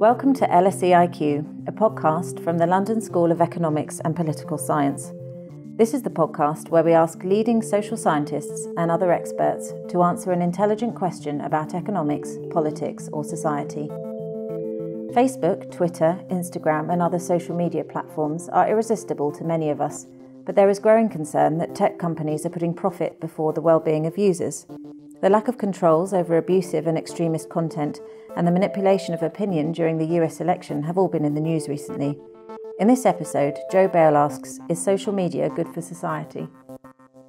Welcome to LSEIQ, a podcast from the London School of Economics and Political Science. This is the podcast where we ask leading social scientists and other experts to answer an intelligent question about economics, politics, or society. Facebook, Twitter, Instagram, and other social media platforms are irresistible to many of us, but there is growing concern that tech companies are putting profit before the well-being of users. The lack of controls over abusive and extremist content and the manipulation of opinion during the US election have all been in the news recently. In this episode, Jo Bale asks Is social media good for society?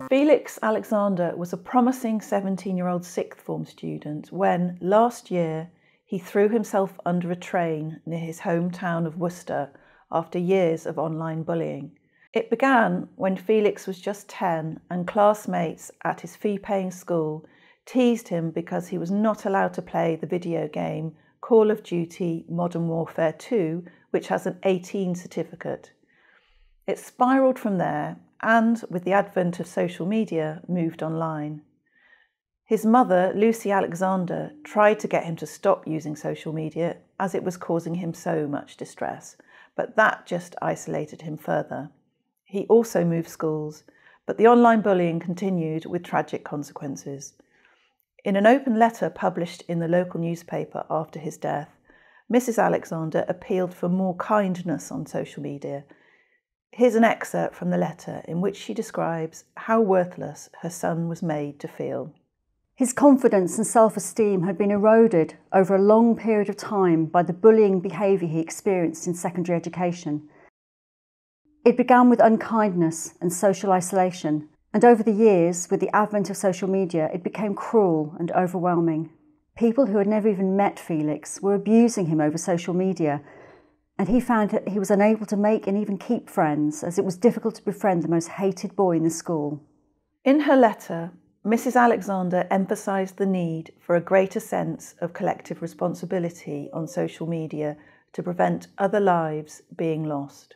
Felix Alexander was a promising 17 year old sixth form student when, last year, he threw himself under a train near his hometown of Worcester after years of online bullying. It began when Felix was just 10 and classmates at his fee paying school teased him because he was not allowed to play the video game Call of Duty Modern Warfare 2, which has an 18 certificate. It spiralled from there and, with the advent of social media, moved online. His mother, Lucy Alexander, tried to get him to stop using social media as it was causing him so much distress, but that just isolated him further. He also moved schools, but the online bullying continued with tragic consequences. In an open letter published in the local newspaper after his death, Mrs. Alexander appealed for more kindness on social media. Here's an excerpt from the letter in which she describes how worthless her son was made to feel. His confidence and self esteem had been eroded over a long period of time by the bullying behaviour he experienced in secondary education. It began with unkindness and social isolation, and over the years, with the advent of social media, it became cruel and overwhelming. People who had never even met Felix were abusing him over social media, and he found that he was unable to make and even keep friends, as it was difficult to befriend the most hated boy in the school. In her letter, Mrs. Alexander emphasised the need for a greater sense of collective responsibility on social media to prevent other lives being lost.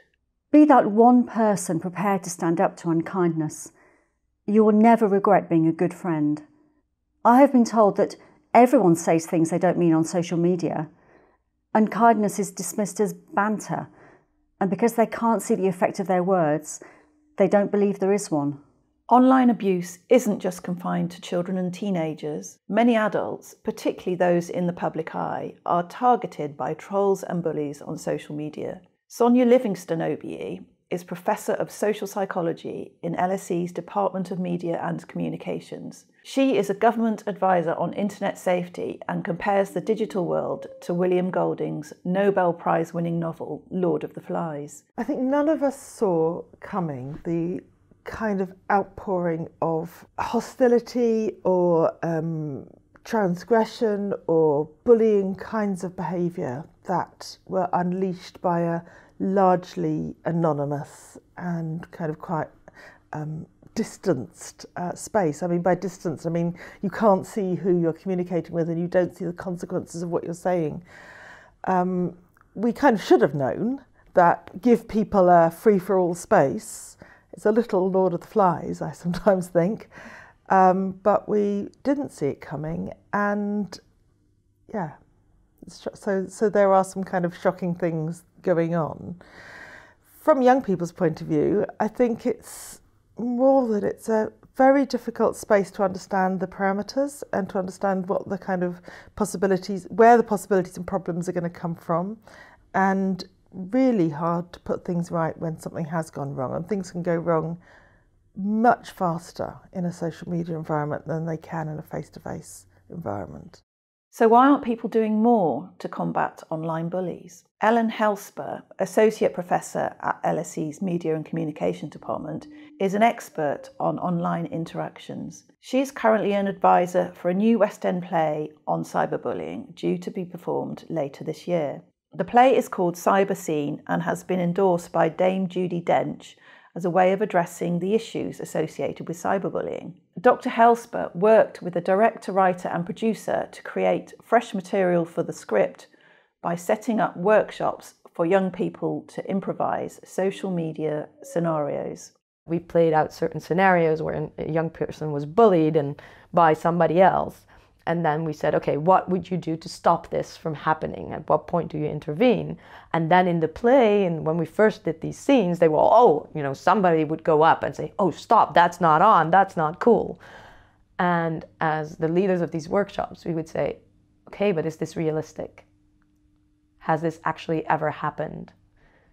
Be that one person prepared to stand up to unkindness you will never regret being a good friend. I have been told that everyone says things they don't mean on social media, and kindness is dismissed as banter. And because they can't see the effect of their words, they don't believe there is one. Online abuse isn't just confined to children and teenagers. Many adults, particularly those in the public eye, are targeted by trolls and bullies on social media. Sonia Livingstone OBE is Professor of Social Psychology in LSE's Department of Media and Communications. She is a government advisor on internet safety and compares the digital world to William Golding's Nobel Prize winning novel, Lord of the Flies. I think none of us saw coming the kind of outpouring of hostility or um, transgression or bullying kinds of behaviour that were unleashed by a largely anonymous and kind of quite um, distanced uh, space. I mean, by distance, I mean you can't see who you're communicating with and you don't see the consequences of what you're saying. Um, we kind of should have known that give people a free for all space. It's a little Lord of the Flies, I sometimes think. Um, but we didn't see it coming, and yeah, so so there are some kind of shocking things going on. From young people's point of view, I think it's more that it's a very difficult space to understand the parameters and to understand what the kind of possibilities, where the possibilities and problems are going to come from, and really hard to put things right when something has gone wrong. And things can go wrong much faster in a social media environment than they can in a face to face environment. So, why aren't people doing more to combat online bullies? Ellen Helsper, Associate Professor at LSE's Media and Communication Department, is an expert on online interactions. She is currently an advisor for a new West End play on cyberbullying due to be performed later this year. The play is called Cyberscene and has been endorsed by Dame Judi Dench as a way of addressing the issues associated with cyberbullying. Dr. Helsper worked with the director, writer, and producer to create fresh material for the script by setting up workshops for young people to improvise social media scenarios. We played out certain scenarios where a young person was bullied and by somebody else. And then we said, okay, what would you do to stop this from happening? At what point do you intervene? And then in the play, and when we first did these scenes, they were, oh, you know, somebody would go up and say, oh, stop, that's not on, that's not cool. And as the leaders of these workshops, we would say, okay, but is this realistic? Has this actually ever happened?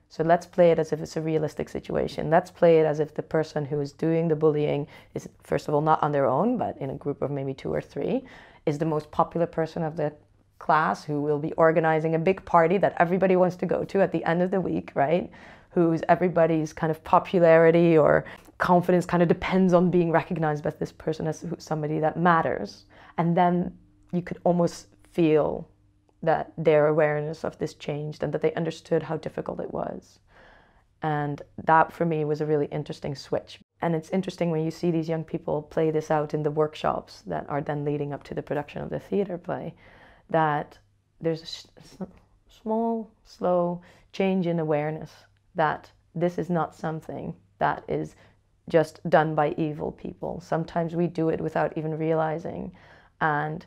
So let's play it as if it's a realistic situation. Let's play it as if the person who is doing the bullying is, first of all, not on their own, but in a group of maybe two or three, is the most popular person of the class who will be organizing a big party that everybody wants to go to at the end of the week, right? Who's everybody's kind of popularity or confidence kind of depends on being recognized by this person as somebody that matters. And then you could almost feel that their awareness of this changed and that they understood how difficult it was. And that for me was a really interesting switch. And it's interesting when you see these young people play this out in the workshops that are then leading up to the production of the theater play, that there's a small, slow change in awareness that this is not something that is just done by evil people. Sometimes we do it without even realizing. And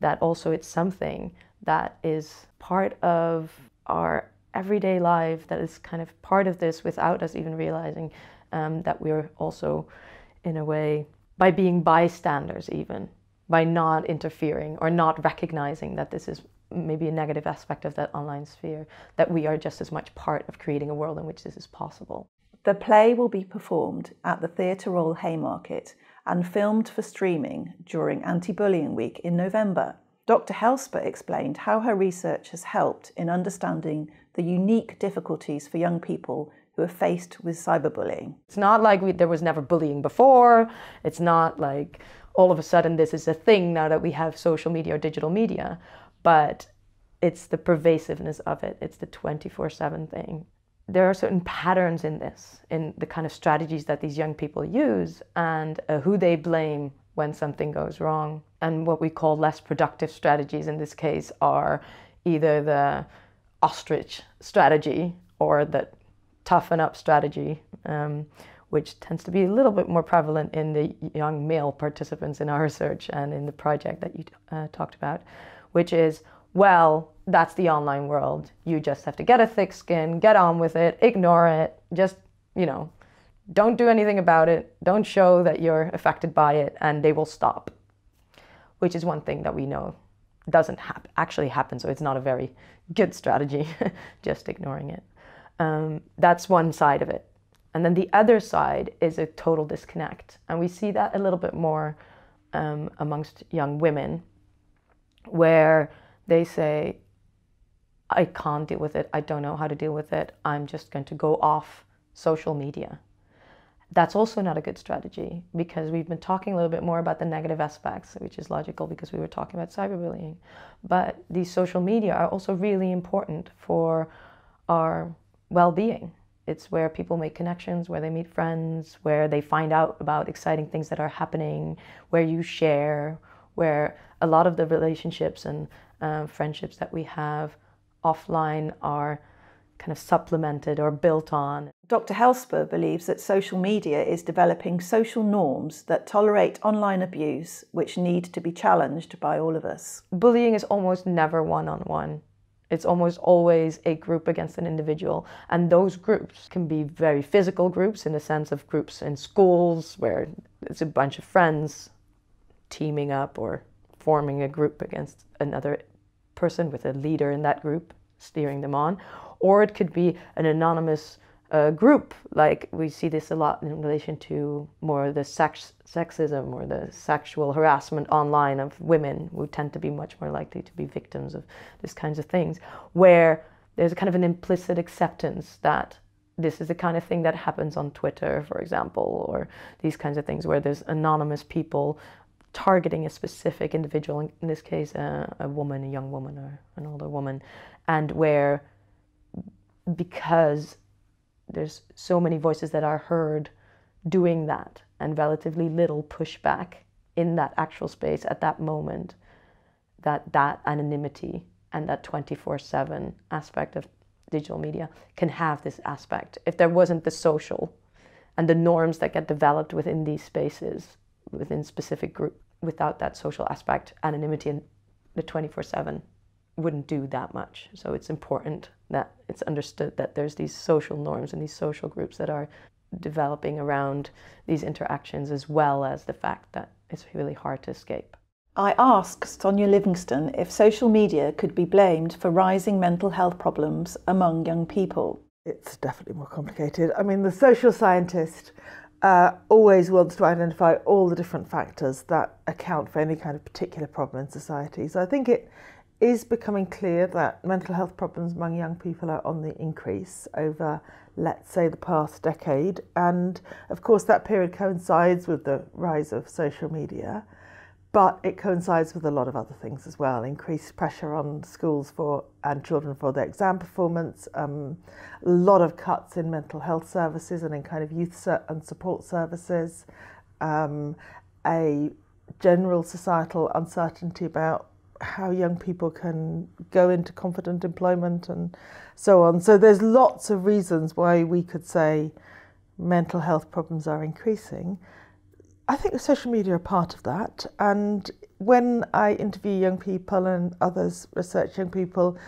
that also it's something that is part of our everyday life, that is kind of part of this without us even realizing um, that we're also, in a way, by being bystanders, even by not interfering or not recognizing that this is maybe a negative aspect of that online sphere, that we are just as much part of creating a world in which this is possible. The play will be performed at the Theatre Royal Haymarket and filmed for streaming during Anti Bullying Week in November. Dr. Helsper explained how her research has helped in understanding the unique difficulties for young people who are faced with cyberbullying. It's not like we, there was never bullying before. It's not like all of a sudden this is a thing now that we have social media or digital media, but it's the pervasiveness of it. It's the 24 7 thing. There are certain patterns in this, in the kind of strategies that these young people use and uh, who they blame when something goes wrong. And what we call less productive strategies in this case are either the ostrich strategy or the toughen up strategy, um, which tends to be a little bit more prevalent in the young male participants in our research and in the project that you uh, talked about, which is, well, that's the online world. You just have to get a thick skin, get on with it, ignore it, just, you know, don't do anything about it, don't show that you're affected by it, and they will stop. Which is one thing that we know doesn't hap- actually happen, so it's not a very good strategy, just ignoring it. Um, that's one side of it. And then the other side is a total disconnect. And we see that a little bit more um, amongst young women, where they say, I can't deal with it. I don't know how to deal with it. I'm just going to go off social media that's also not a good strategy because we've been talking a little bit more about the negative aspects, which is logical because we were talking about cyberbullying. But these social media are also really important for our well being. It's where people make connections, where they meet friends, where they find out about exciting things that are happening, where you share, where a lot of the relationships and uh, friendships that we have offline are kind of supplemented or built on. Dr. Helsper believes that social media is developing social norms that tolerate online abuse, which need to be challenged by all of us. Bullying is almost never one on one. It's almost always a group against an individual. And those groups can be very physical groups in the sense of groups in schools where it's a bunch of friends teaming up or forming a group against another person with a leader in that group steering them on or it could be an anonymous uh, group. Like we see this a lot in relation to more the sex, sexism or the sexual harassment online of women who tend to be much more likely to be victims of these kinds of things, where there's a kind of an implicit acceptance that this is the kind of thing that happens on Twitter, for example, or these kinds of things where there's anonymous people targeting a specific individual, in this case, a woman, a young woman, or an older woman, and where because there's so many voices that are heard doing that and relatively little pushback in that actual space at that moment that that anonymity and that 24/7 aspect of digital media can have this aspect. If there wasn't the social and the norms that get developed within these spaces within specific group without that social aspect, anonymity and the 24 7 wouldn't do that much. So it's important that it's understood that there's these social norms and these social groups that are developing around these interactions as well as the fact that it's really hard to escape. I asked Sonia Livingstone if social media could be blamed for rising mental health problems among young people. It's definitely more complicated. I mean, the social scientist uh, always wants to identify all the different factors that account for any kind of particular problem in society. So I think it is becoming clear that mental health problems among young people are on the increase over, let's say, the past decade. And of course, that period coincides with the rise of social media, but it coincides with a lot of other things as well increased pressure on schools for and children for their exam performance, um, a lot of cuts in mental health services and in kind of youth and support services, um, a general societal uncertainty about how young people can go into confident employment and so on. So there's lots of reasons why we could say mental health problems are increasing. I think social media are part of that. And when I interview young people and others research young people,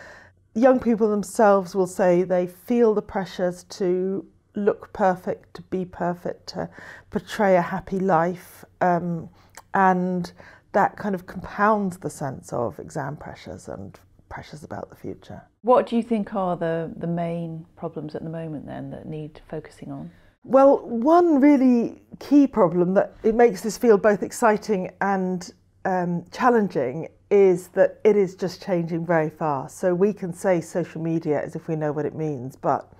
young people themselves will say they feel the pressures to look perfect, to be perfect, to portray a happy life. Um, and that kind of compounds the sense of exam pressures and pressures about the future. What do you think are the, the main problems at the moment then that need focusing on? Well, one really key problem that it makes this feel both exciting and um, challenging is that it is just changing very fast. So we can say social media as if we know what it means, but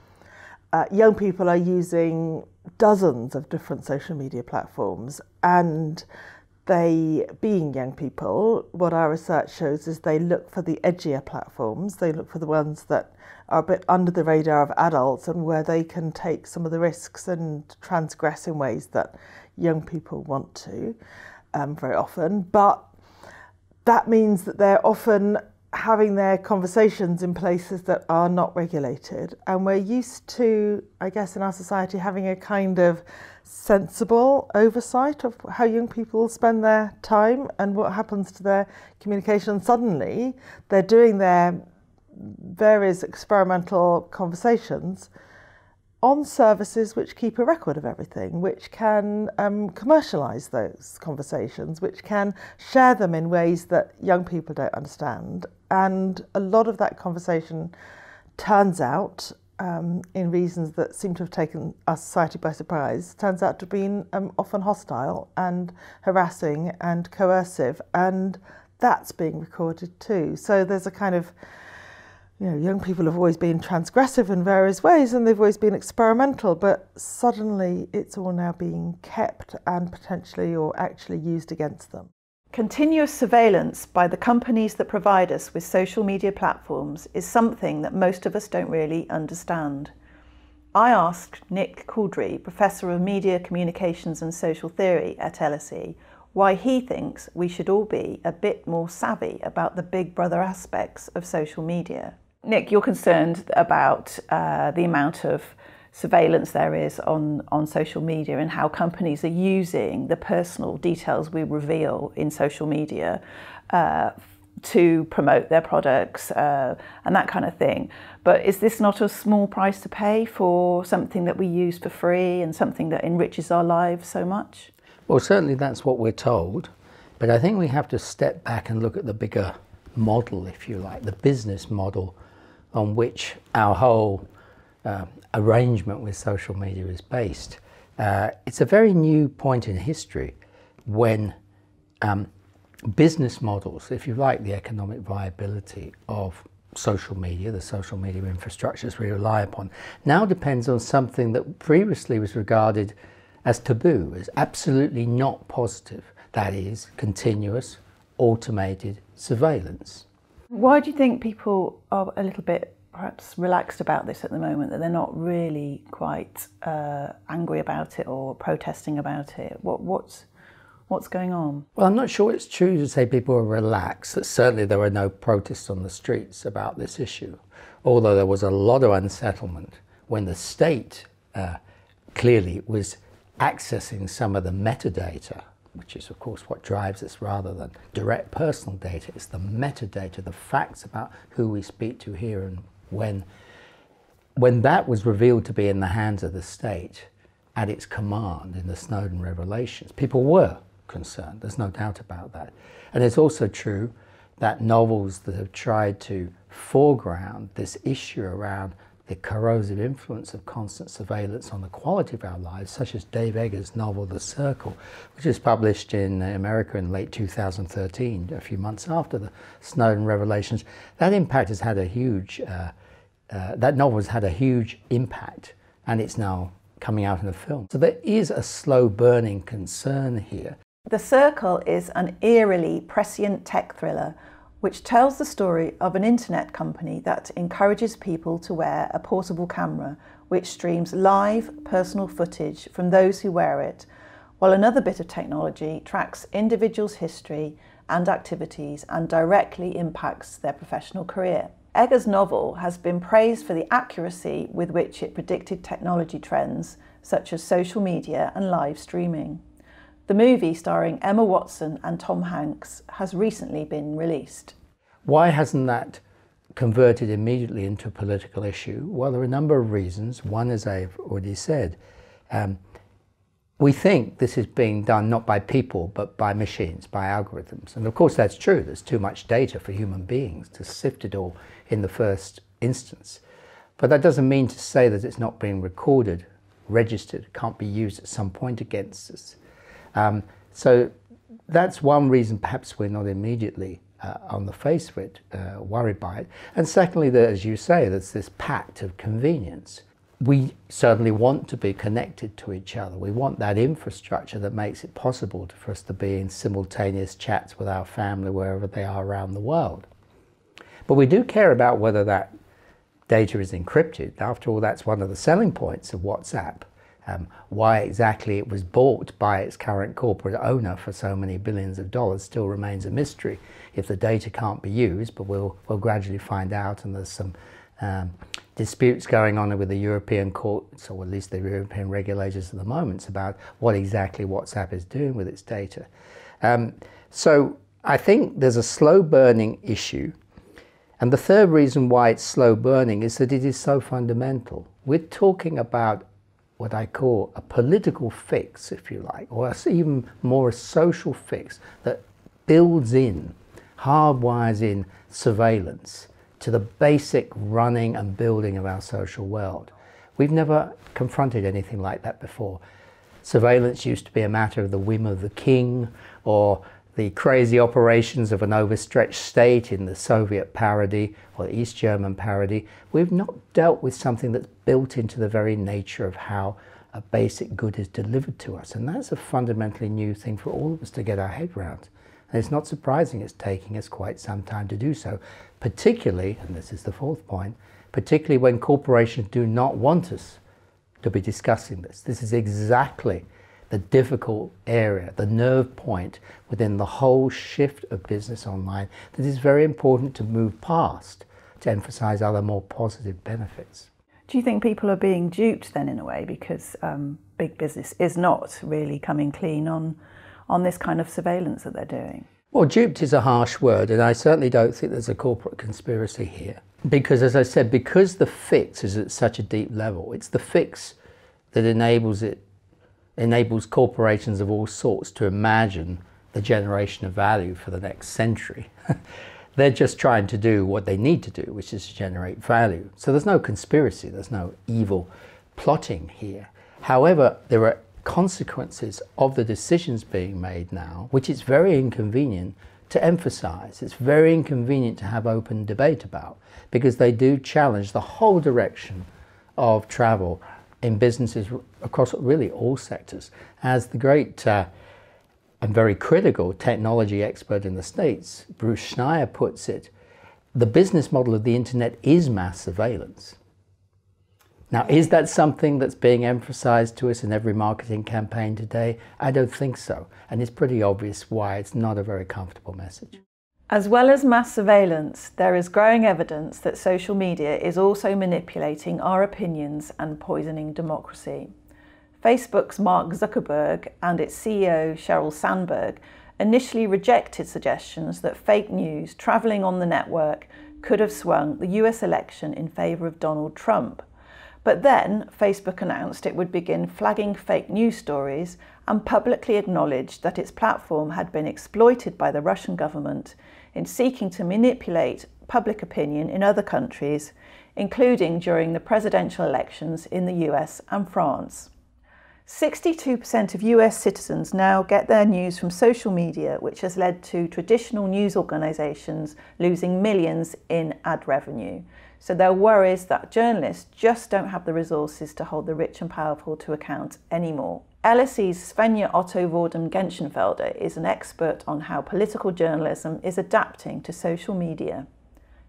uh, young people are using dozens of different social media platforms and they, being young people, what our research shows is they look for the edgier platforms. They look for the ones that are a bit under the radar of adults and where they can take some of the risks and transgress in ways that young people want to um, very often. But that means that they're often having their conversations in places that are not regulated. And we're used to, I guess, in our society, having a kind of sensible oversight of how young people spend their time and what happens to their communication. Suddenly, they're doing their various experimental conversations on services which keep a record of everything, which can um, commercialise those conversations, which can share them in ways that young people don't understand. And a lot of that conversation turns out um, in reasons that seem to have taken our society by surprise, turns out to have been um, often hostile and harassing and coercive, and that's being recorded too. So there's a kind of, you know, young people have always been transgressive in various ways and they've always been experimental, but suddenly it's all now being kept and potentially or actually used against them. Continuous surveillance by the companies that provide us with social media platforms is something that most of us don't really understand. I asked Nick Couldry, Professor of Media, Communications and Social Theory at LSE, why he thinks we should all be a bit more savvy about the big brother aspects of social media. Nick, you're concerned about uh, the amount of surveillance there is on, on social media and how companies are using the personal details we reveal in social media uh, to promote their products uh, and that kind of thing. But is this not a small price to pay for something that we use for free and something that enriches our lives so much? Well, certainly that's what we're told. But I think we have to step back and look at the bigger model, if you like, the business model on which our whole uh, arrangement with social media is based. Uh, it's a very new point in history when um, business models, if you like, the economic viability of social media, the social media infrastructures we rely upon, now depends on something that previously was regarded as taboo, as absolutely not positive. That is, continuous, automated surveillance. Why do you think people are a little bit perhaps relaxed about this at the moment, that they're not really quite uh, angry about it or protesting about it? What, what's, what's going on? Well, I'm not sure it's true to say people are relaxed. Certainly there were no protests on the streets about this issue, although there was a lot of unsettlement when the state uh, clearly was accessing some of the metadata which is, of course, what drives us rather than direct personal data. It's the metadata, the facts about who we speak to here and when. When that was revealed to be in the hands of the state at its command in the Snowden revelations, people were concerned. There's no doubt about that. And it's also true that novels that have tried to foreground this issue around the corrosive influence of constant surveillance on the quality of our lives, such as Dave Eggers' novel The Circle, which was published in America in late 2013, a few months after the Snowden revelations. That impact has had a huge, uh, uh, that novel has had a huge impact, and it's now coming out in a film. So there is a slow burning concern here. The Circle is an eerily prescient tech thriller which tells the story of an internet company that encourages people to wear a portable camera which streams live personal footage from those who wear it, while another bit of technology tracks individuals' history and activities and directly impacts their professional career. Eggers' novel has been praised for the accuracy with which it predicted technology trends such as social media and live streaming. The movie, starring Emma Watson and Tom Hanks, has recently been released. Why hasn't that converted immediately into a political issue? Well, there are a number of reasons. One, as I've already said, um, we think this is being done not by people, but by machines, by algorithms. And of course, that's true. There's too much data for human beings to sift it all in the first instance. But that doesn't mean to say that it's not being recorded, registered, can't be used at some point against us. Um, so that's one reason perhaps we're not immediately uh, on the face of it uh, worried by it. And secondly, that, as you say, there's this pact of convenience. We certainly want to be connected to each other. We want that infrastructure that makes it possible to, for us to be in simultaneous chats with our family wherever they are around the world. But we do care about whether that data is encrypted. After all, that's one of the selling points of WhatsApp. Um, why exactly it was bought by its current corporate owner for so many billions of dollars still remains a mystery if the data can't be used, but we'll, we'll gradually find out. And there's some um, disputes going on with the European courts, or at least the European regulators at the moment, about what exactly WhatsApp is doing with its data. Um, so I think there's a slow burning issue. And the third reason why it's slow burning is that it is so fundamental. We're talking about what I call a political fix, if you like, or even more a social fix that builds in, hardwires in surveillance to the basic running and building of our social world. We've never confronted anything like that before. Surveillance used to be a matter of the whim of the king or the crazy operations of an overstretched state in the Soviet parody or the East German parody, we've not dealt with something that's built into the very nature of how a basic good is delivered to us. And that's a fundamentally new thing for all of us to get our head around. And it's not surprising it's taking us quite some time to do so, particularly, and this is the fourth point, particularly when corporations do not want us to be discussing this. This is exactly the difficult area, the nerve point within the whole shift of business online that is very important to move past to emphasize other more positive benefits. Do you think people are being duped then in a way because um, big business is not really coming clean on, on this kind of surveillance that they're doing? Well, duped is a harsh word, and I certainly don't think there's a corporate conspiracy here. Because, as I said, because the fix is at such a deep level, it's the fix that enables it enables corporations of all sorts to imagine the generation of value for the next century. They're just trying to do what they need to do, which is to generate value. So there's no conspiracy, there's no evil plotting here. However, there are consequences of the decisions being made now, which it's very inconvenient to emphasize. It's very inconvenient to have open debate about because they do challenge the whole direction of travel in businesses across really all sectors. As the great uh, and very critical technology expert in the States, Bruce Schneier, puts it, the business model of the internet is mass surveillance. Now, is that something that's being emphasized to us in every marketing campaign today? I don't think so. And it's pretty obvious why it's not a very comfortable message. As well as mass surveillance, there is growing evidence that social media is also manipulating our opinions and poisoning democracy. Facebook's Mark Zuckerberg and its CEO Sheryl Sandberg initially rejected suggestions that fake news travelling on the network could have swung the US election in favour of Donald Trump. But then Facebook announced it would begin flagging fake news stories and publicly acknowledged that its platform had been exploited by the Russian government in seeking to manipulate public opinion in other countries, including during the presidential elections in the US and France. 62% of US citizens now get their news from social media, which has led to traditional news organisations losing millions in ad revenue. So there are worries that journalists just don't have the resources to hold the rich and powerful to account anymore. LSE's Svenja Ottovordemgentschenfelde is an expert on how political journalism is adapting to social media.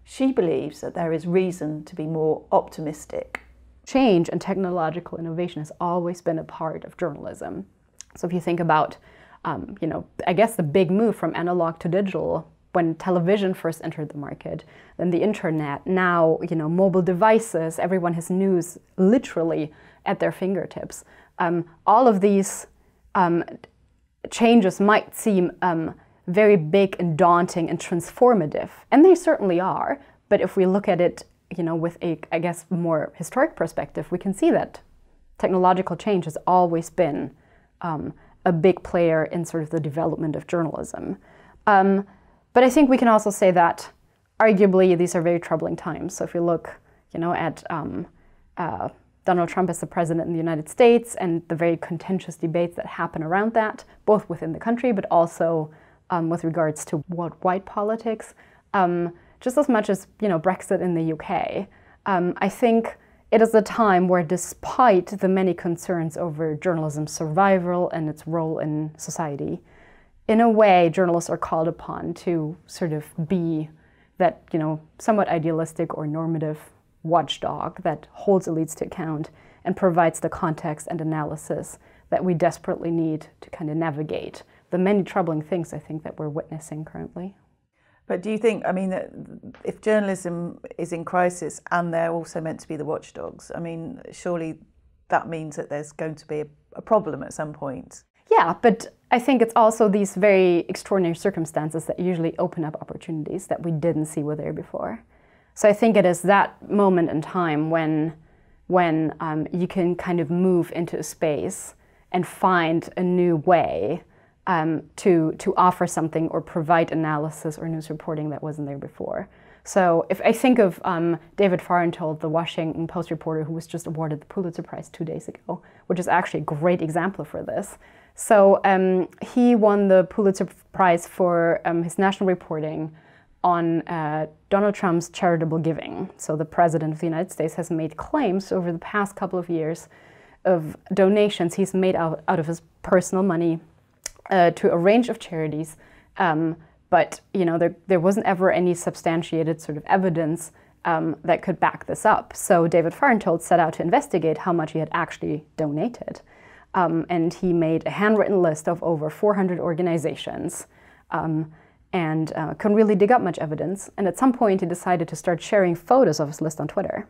She believes that there is reason to be more optimistic change and technological innovation has always been a part of journalism. So if you think about, um, you know, I guess the big move from analog to digital when television first entered the market, then the internet, now, you know, mobile devices, everyone has news literally at their fingertips. Um, all of these um, changes might seem um, very big and daunting and transformative, and they certainly are. But if we look at it you know, with a, I guess, more historic perspective, we can see that technological change has always been um, a big player in sort of the development of journalism. Um, but I think we can also say that arguably these are very troubling times. So if you look, you know, at um, uh, Donald Trump as the president in the United States and the very contentious debates that happen around that, both within the country but also um, with regards to worldwide politics. Um, just as much as you know Brexit in the UK. Um, I think it is a time where, despite the many concerns over journalism's survival and its role in society, in a way, journalists are called upon to sort of be that you know somewhat idealistic or normative watchdog that holds elites to account and provides the context and analysis that we desperately need to kind of navigate the many troubling things I think that we're witnessing currently. But do you think, I mean, that if journalism is in crisis and they're also meant to be the watchdogs, I mean, surely that means that there's going to be a, a problem at some point. Yeah, but I think it's also these very extraordinary circumstances that usually open up opportunities that we didn't see were there before. So I think it is that moment in time when, when um, you can kind of move into a space and find a new way um, to, to offer something or provide analysis or news reporting that wasn't there before. So if I think of um, David Fahrenthold, the Washington Post reporter who was just awarded the Pulitzer Prize two days ago, which is actually a great example for this. So um, he won the Pulitzer Prize for um, his national reporting on uh, Donald Trump's charitable giving. So the president of the United States has made claims over the past couple of years of donations he's made out, out of his personal money uh, to a range of charities, um, but you know there, there wasn't ever any substantiated sort of evidence um, that could back this up. So David Fahrenthold set out to investigate how much he had actually donated. Um, and he made a handwritten list of over 400 organizations um, and uh, couldn't really dig up much evidence. And at some point, he decided to start sharing photos of his list on Twitter.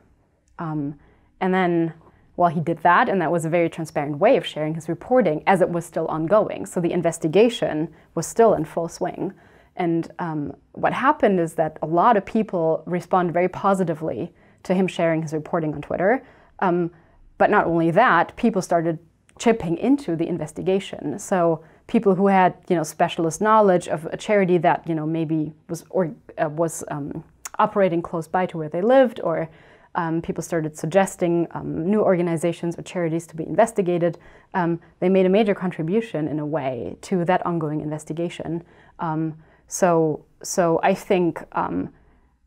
Um, and then well, he did that, and that was a very transparent way of sharing his reporting as it was still ongoing. So the investigation was still in full swing. And um, what happened is that a lot of people responded very positively to him sharing his reporting on Twitter. Um, but not only that, people started chipping into the investigation. So people who had, you know, specialist knowledge of a charity that, you know, maybe was or uh, was um, operating close by to where they lived, or um, people started suggesting um, new organizations or charities to be investigated. Um, they made a major contribution in a way to that ongoing investigation. Um, so, so I think um,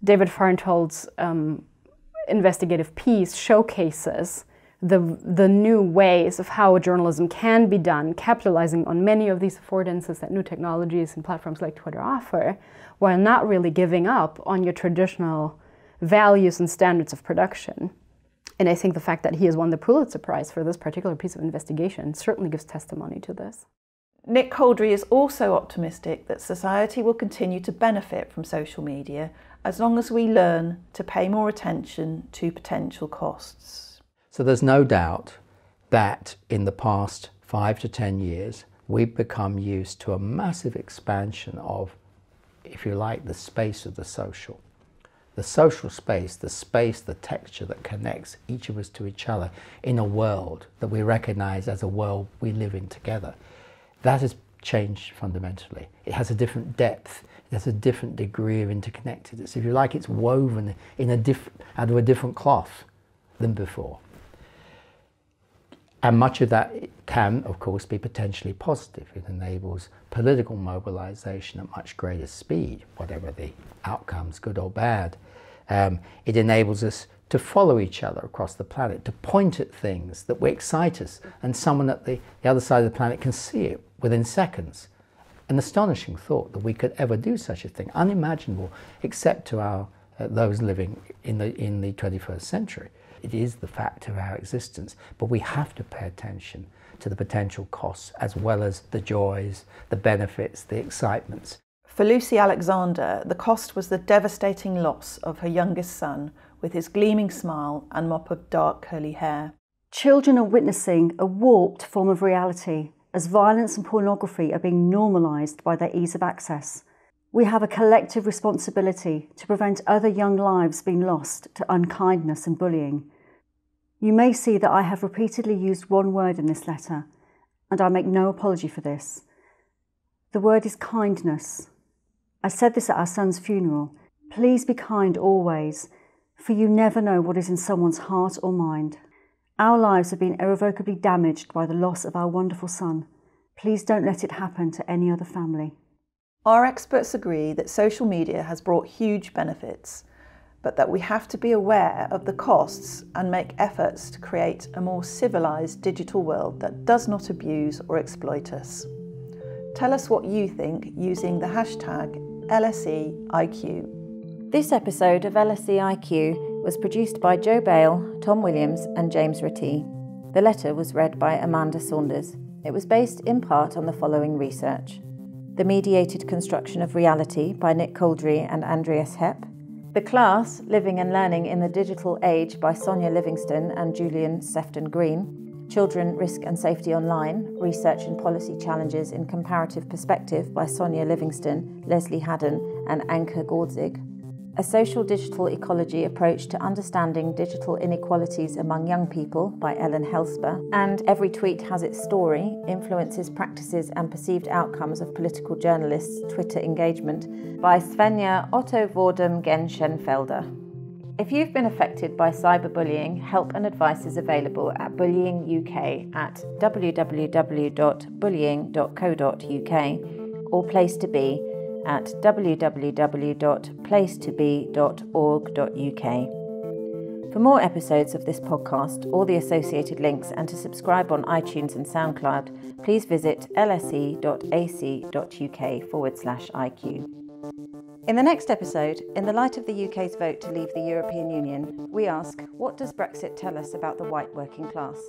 David Fahrenthold's um, investigative piece showcases the, the new ways of how journalism can be done, capitalizing on many of these affordances that new technologies and platforms like Twitter offer, while not really giving up on your traditional values and standards of production. And I think the fact that he has won the Pulitzer Prize for this particular piece of investigation certainly gives testimony to this. Nick Couldry is also optimistic that society will continue to benefit from social media as long as we learn to pay more attention to potential costs. So there's no doubt that in the past five to ten years, we've become used to a massive expansion of, if you like, the space of the social. The social space, the space, the texture that connects each of us to each other in a world that we recognize as a world we live in together. That has changed fundamentally. It has a different depth, it has a different degree of interconnectedness. If you like, it's woven in a diff- out of a different cloth than before. And much of that can, of course, be potentially positive. It enables political mobilization at much greater speed, whatever the outcomes, good or bad. Um, it enables us to follow each other across the planet, to point at things that will excite us, and someone at the, the other side of the planet can see it within seconds. An astonishing thought that we could ever do such a thing, unimaginable, except to our, Uh, those living in the, in the 21st century. It is the fact of our existence, but we have to pay attention to the potential costs as well as the joys, the benefits, the excitements. For Lucy Alexander, the cost was the devastating loss of her youngest son with his gleaming smile and mop of dark curly hair. Children are witnessing a warped form of reality as violence and pornography are being normalised by their ease of access. We have a collective responsibility to prevent other young lives being lost to unkindness and bullying. You may see that I have repeatedly used one word in this letter, and I make no apology for this. The word is kindness. I said this at our son's funeral. Please be kind always, for you never know what is in someone's heart or mind. Our lives have been irrevocably damaged by the loss of our wonderful son. Please don't let it happen to any other family. Our experts agree that social media has brought huge benefits but that we have to be aware of the costs and make efforts to create a more civilised digital world that does not abuse or exploit us. Tell us what you think using the hashtag LSEIQ. This episode of LSEIQ was produced by Jo Bale, Tom Williams, and James Ritty. The letter was read by Amanda Saunders. It was based in part on the following research The Mediated Construction of Reality by Nick Couldry and Andreas Hepp, the class, Living and Learning in the Digital Age by Sonia Livingstone and Julian Sefton Green, Children, Risk and Safety Online Research and Policy Challenges in Comparative Perspective by Sonia Livingstone, Leslie Haddon, and Anke Görzig, a social digital ecology approach to understanding digital inequalities among young people by Ellen Helsper, and Every Tweet Has Its Story Influences, Practices and Perceived Outcomes of Political Journalists' Twitter Engagement by Svenja Ottovordemgentschenfelde. If you've been affected by cyberbullying, help and advice is available at Bullying UK at www.bullying.co.uk or Place to Be at www.placetobe.org.uk. For more episodes of this podcast, all the associated links, and to subscribe on iTunes and SoundCloud, please visit lse.ac.uk forward slash IQ. In the next episode, in the light of the UK's vote to leave the European Union, we ask what does Brexit tell us about the white working class?